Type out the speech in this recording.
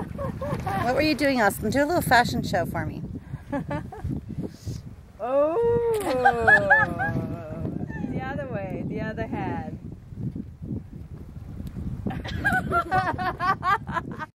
What were you doing, Austin? Do a little fashion show for me. oh, the other way, the other hand.